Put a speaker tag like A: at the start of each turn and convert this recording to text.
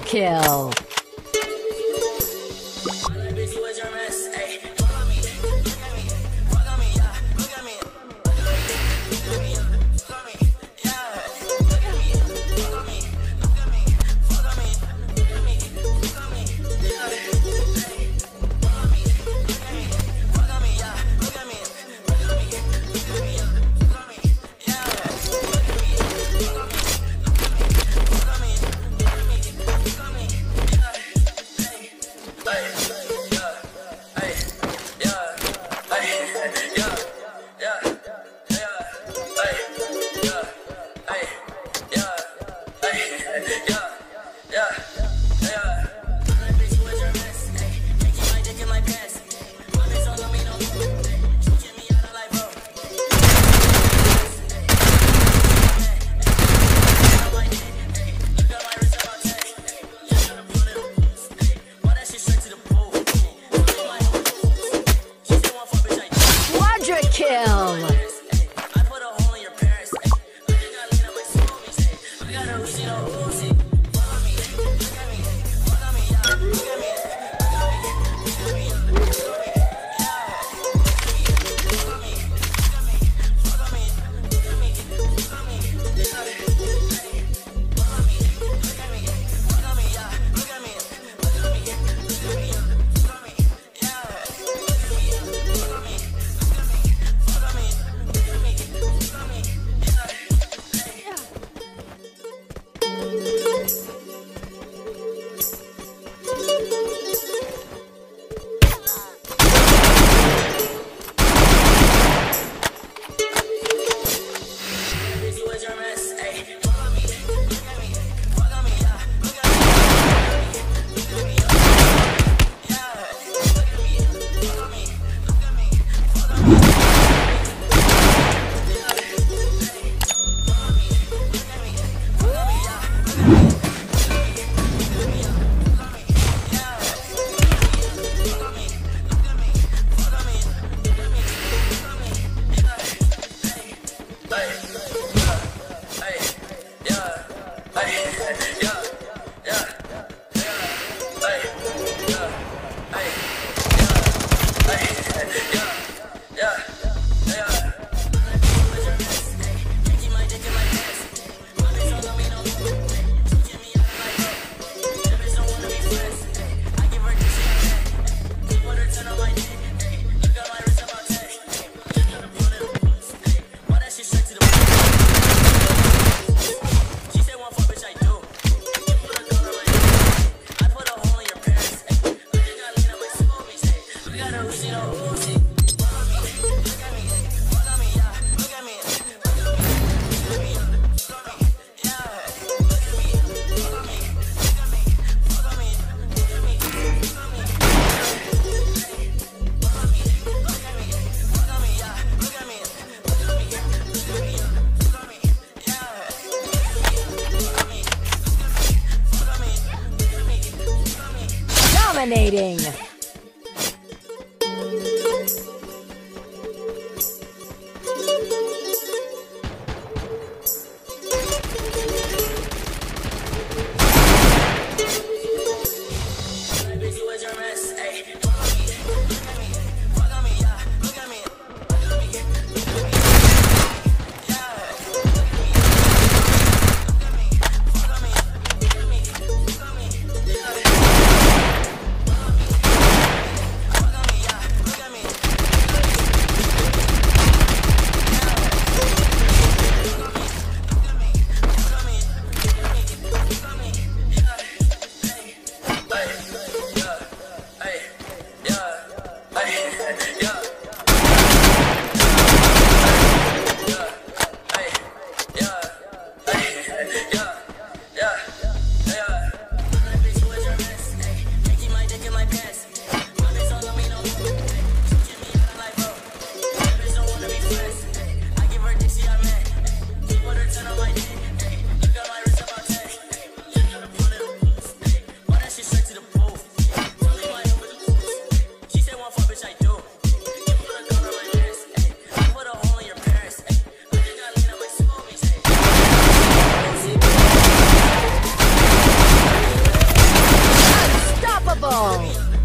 A: kill. 哎。gotta, you know, dominating. Whoa.